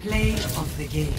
Play of the game.